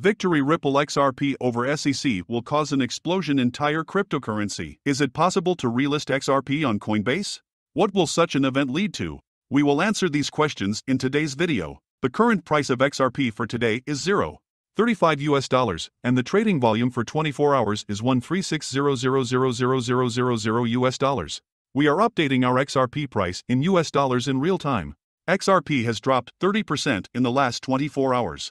Victory Ripple XRP over SEC will cause an explosion in entire cryptocurrency. Is it possible to relist XRP on Coinbase? What will such an event lead to? We will answer these questions in today's video. The current price of XRP for today is 0. 35 US dollars, and the trading volume for 24 hours is 136000000 US dollars. We are updating our XRP price in US dollars in real time. XRP has dropped 30% in the last 24 hours.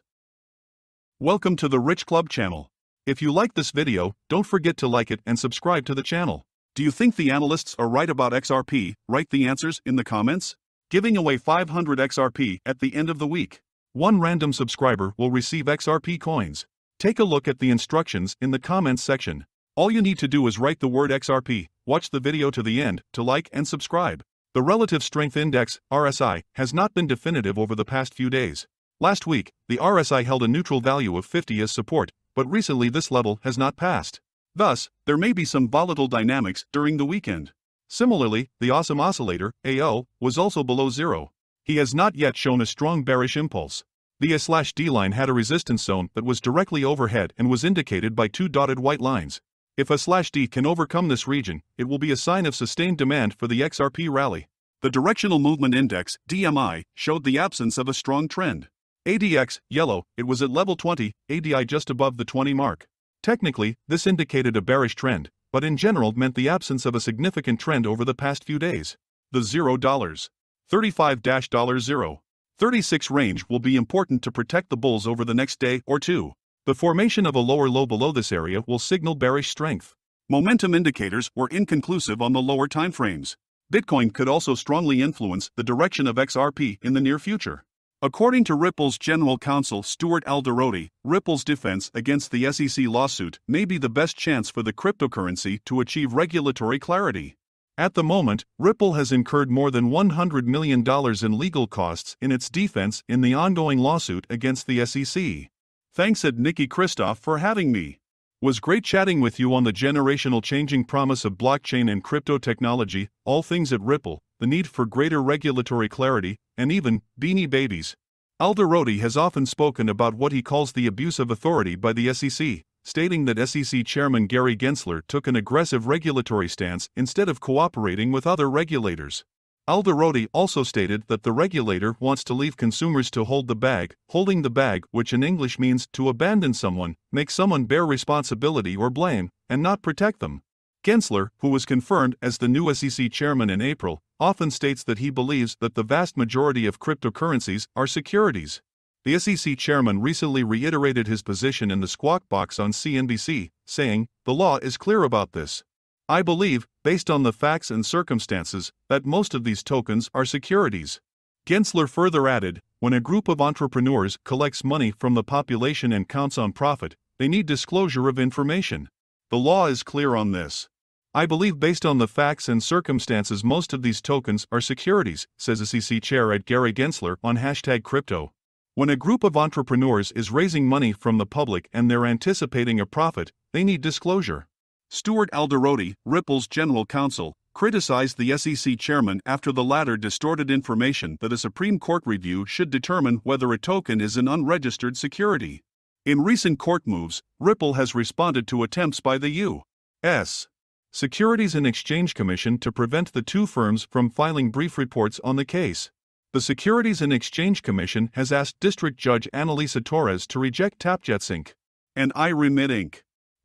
Welcome to the Rich Club channel. If you like this video, don't forget to like it and subscribe to the channel. Do you think the analysts are right about XRP? Write the answers in the comments. Giving away 500 XRP at the end of the week. One random subscriber will receive XRP coins. Take a look at the instructions in the comments section. All you need to do is write the word XRP, watch the video to the end to like and subscribe. The Relative Strength Index, RSI, has not been definitive over the past few days. Last week, the RSI held a neutral value of 50 as support, but recently this level has not passed. Thus, there may be some volatile dynamics during the weekend. Similarly, the Awesome Oscillator, AO, was also below zero. He has not yet shown a strong bearish impulse. The A/D line had a resistance zone that was directly overhead and was indicated by two dotted white lines. If A/D can overcome this region, it will be a sign of sustained demand for the XRP rally. The Directional Movement Index, DMI, showed the absence of a strong trend. ADX, yellow, it was at level 20, ADI just above the 20 mark. Technically, this indicated a bearish trend, but in general meant the absence of a significant trend over the past few days. The $0. 35 0. 36 range will be important to protect the bulls over the next day or two. The formation of a lower low below this area will signal bearish strength. Momentum indicators were inconclusive on the lower timeframes. Bitcoin could also strongly influence the direction of XRP in the near future. According to Ripple's general counsel Stuart Alderoty, Ripple's defense against the SEC lawsuit may be the best chance for the cryptocurrency to achieve regulatory clarity. At the moment, Ripple has incurred more than $100 million in legal costs in its defense in the ongoing lawsuit against the SEC. Thanks at Nikki Christoph for having me. Was great chatting with you on the generational changing promise of blockchain and crypto technology, all things at Ripple, the need for greater regulatory clarity, and even beanie babies. Alderoty has often spoken about what he calls the abuse of authority by the SEC, stating that SEC Chairman Gary Gensler took an aggressive regulatory stance instead of cooperating with other regulators. Alderoty also stated that the regulator wants to leave consumers to hold the bag, holding the bag, which in English means to abandon someone, make someone bear responsibility or blame, and not protect them. Gensler, who was confirmed as the new SEC chairman in April, often states that he believes that the vast majority of cryptocurrencies are securities. The SEC chairman recently reiterated his position in the Squawk Box on CNBC, saying, The law is clear about this. I believe, based on the facts and circumstances, that most of these tokens are securities. Gensler further added, when a group of entrepreneurs collects money from the population and counts on profit, they need disclosure of information. The law is clear on this. I believe based on the facts and circumstances most of these tokens are securities, says SEC Chair at Gary Gensler on hashtag crypto. When a group of entrepreneurs is raising money from the public and they're anticipating a profit, they need disclosure. Stuart Alderoty, Ripple's general counsel, criticized the SEC chairman after the latter distorted information that a Supreme Court review should determine whether a token is an unregistered security. In recent court moves, Ripple has responded to attempts by the U.S. Securities and Exchange Commission to prevent the two firms from filing brief reports on the case. The Securities and Exchange Commission has asked District Judge Analisa Torres to reject TapJets Inc. and iRemit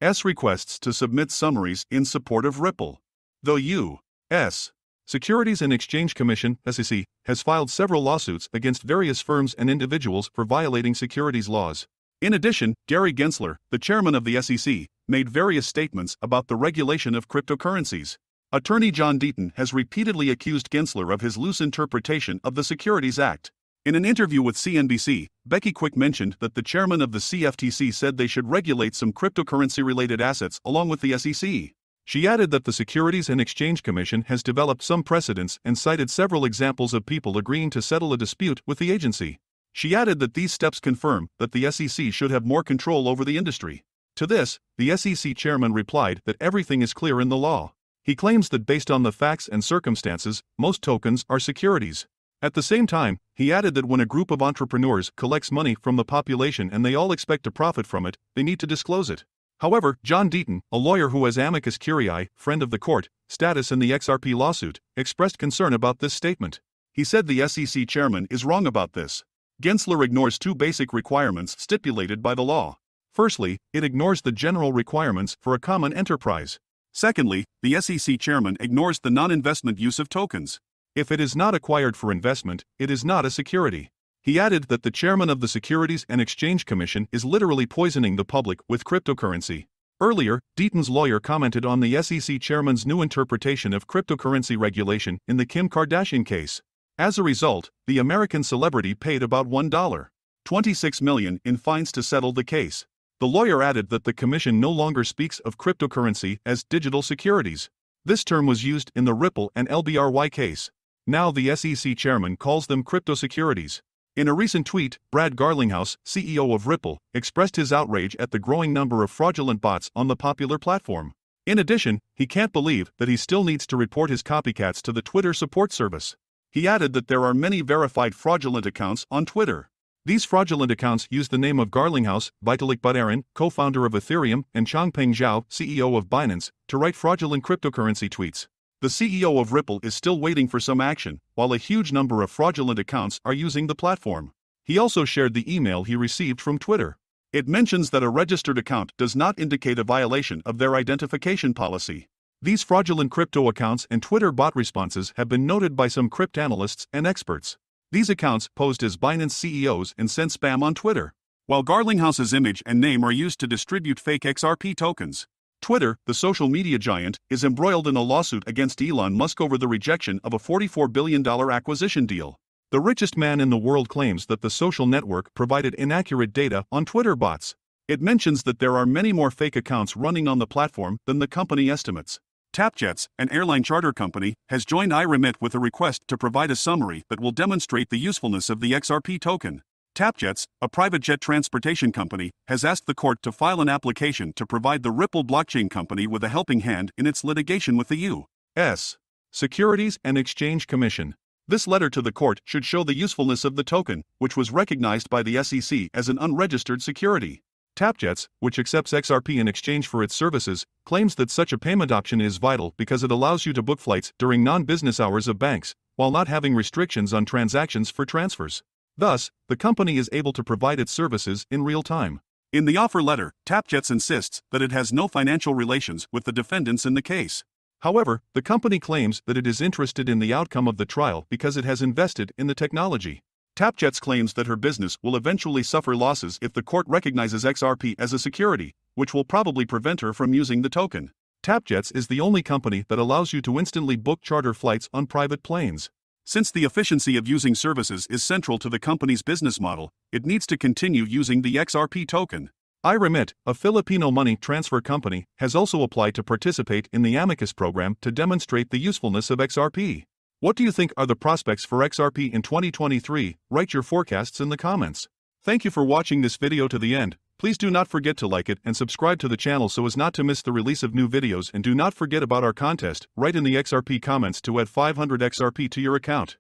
Inc.'s requests to submit summaries in support of Ripple. The U.S. Securities and Exchange Commission (SEC) has filed several lawsuits against various firms and individuals for violating securities laws. In addition, Gary Gensler, the chairman of the SEC, made various statements about the regulation of cryptocurrencies. Attorney John Deaton has repeatedly accused Gensler of his loose interpretation of the Securities Act. In an interview with CNBC, Becky Quick mentioned that the chairman of the CFTC said they should regulate some cryptocurrency related assets along with the SEC. She added that the Securities and Exchange Commission has developed some precedents and cited several examples of people agreeing to settle a dispute with the agency. She added that these steps confirm that the SEC should have more control over the industry. To this, the SEC chairman replied that everything is clear in the law. He claims that based on the facts and circumstances, most tokens are securities. At the same time, he added that when a group of entrepreneurs collects money from the population and they all expect to profit from it, they need to disclose it. However, John Deaton, a lawyer who has amicus curiae, friend of the court, status in the XRP lawsuit, expressed concern about this statement. He said the SEC chairman is wrong about this. Gensler ignores two basic requirements stipulated by the law. Firstly, it ignores the general requirements for a common enterprise. Secondly, the SEC chairman ignores the non investment use of tokens. If it is not acquired for investment, it is not a security. He added that the chairman of the Securities and Exchange Commission is literally poisoning the public with cryptocurrency. Earlier, Deaton's lawyer commented on the SEC chairman's new interpretation of cryptocurrency regulation in the Kim Kardashian case. As a result, the American celebrity paid about $1.26 million in fines to settle the case. The lawyer added that the commission no longer speaks of cryptocurrency as digital securities. This term was used in the Ripple and LBRY case. Now the SEC chairman calls them crypto securities. In a recent tweet, Brad Garlinghouse, CEO of Ripple, expressed his outrage at the growing number of fraudulent bots on the popular platform. In addition, he can't believe that he still needs to report his copycats to the Twitter support service. He added that there are many verified fraudulent accounts on Twitter. These fraudulent accounts use the name of Garlinghouse, Vitalik Buterin, co-founder of Ethereum, and Changpeng Zhao, CEO of Binance, to write fraudulent cryptocurrency tweets. The CEO of Ripple is still waiting for some action, while a huge number of fraudulent accounts are using the platform. He also shared the email he received from Twitter. It mentions that a registered account does not indicate a violation of their identification policy. These fraudulent crypto accounts and Twitter bot responses have been noted by some cryptanalysts and experts. These accounts posed as Binance CEOs and sent spam on Twitter. While Garlinghouse's image and name are used to distribute fake XRP tokens, Twitter, the social media giant, is embroiled in a lawsuit against Elon Musk over the rejection of a $44 billion acquisition deal. The richest man in the world claims that the social network provided inaccurate data on Twitter bots. It mentions that there are many more fake accounts running on the platform than the company estimates. Tapjets, an airline charter company, has joined iRemit with a request to provide a summary that will demonstrate the usefulness of the XRP token. Tapjets, a private jet transportation company, has asked the court to file an application to provide the Ripple blockchain company with a helping hand in its litigation with the U.S. Securities and Exchange Commission. This letter to the court should show the usefulness of the token, which was recognized by the SEC as an unregistered security. Tapjets, which accepts XRP in exchange for its services, claims that such a payment option is vital because it allows you to book flights during non business hours of banks, while not having restrictions on transactions for transfers. Thus, the company is able to provide its services in real time. In the offer letter, Tapjets insists that it has no financial relations with the defendants in the case. However, the company claims that it is interested in the outcome of the trial because it has invested in the technology. Tapjets claims that her business will eventually suffer losses if the court recognizes XRP as a security, which will probably prevent her from using the token. Tapjets is the only company that allows you to instantly book charter flights on private planes. Since the efficiency of using services is central to the company's business model, it needs to continue using the XRP token. iRemit, a Filipino money transfer company, has also applied to participate in the Amicus program to demonstrate the usefulness of XRP. What do you think are the prospects for XRP in 2023? Write your forecasts in the comments. Thank you for watching this video to the end. Please do not forget to like it and subscribe to the channel so as not to miss the release of new videos and do not forget about our contest. Write in the XRP comments to add 500 XRP to your account.